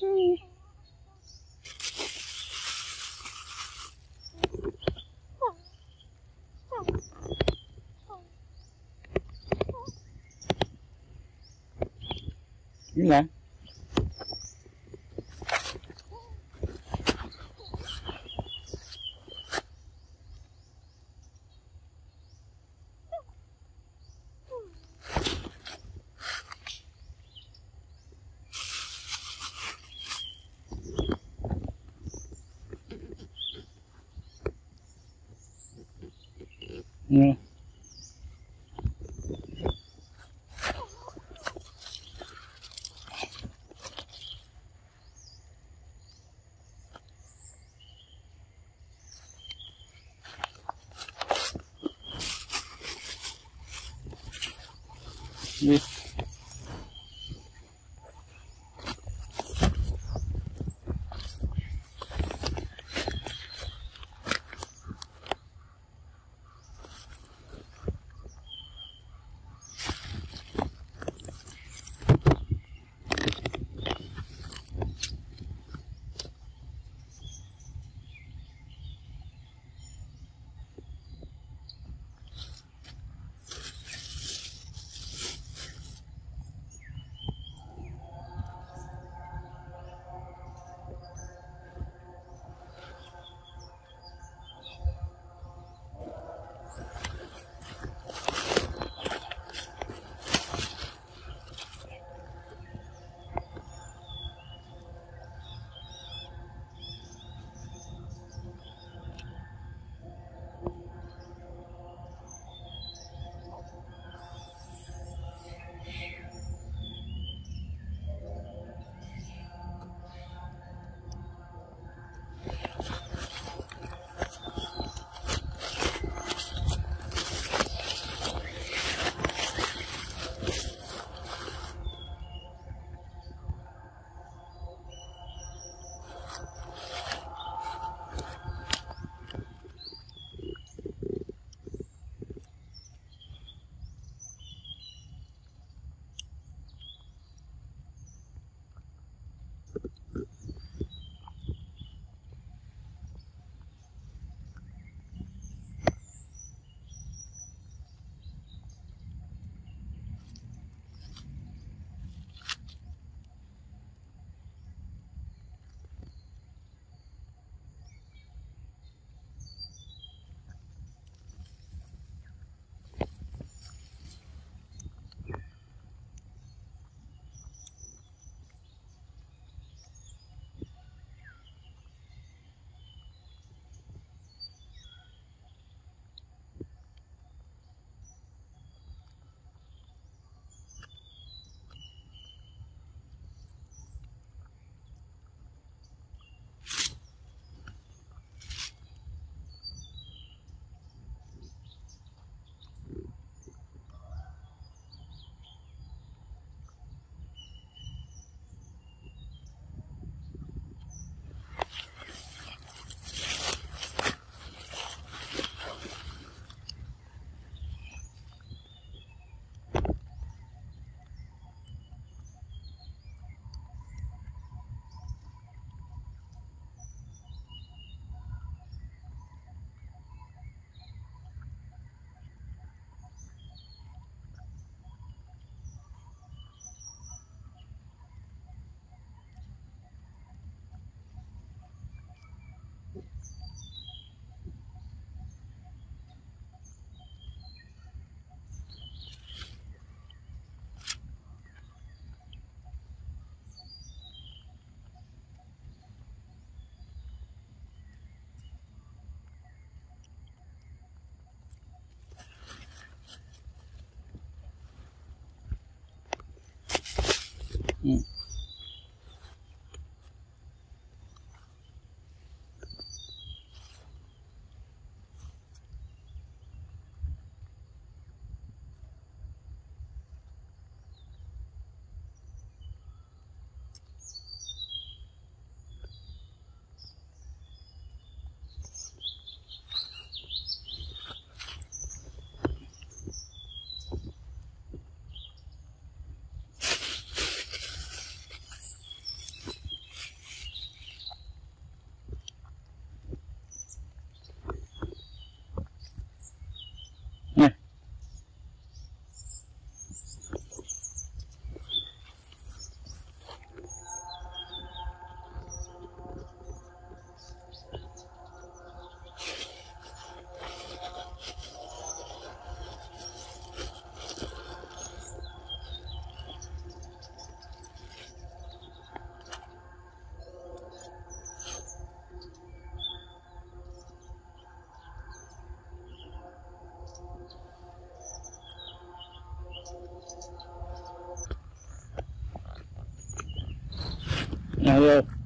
嗯。Ừ. Đi. হুম 我。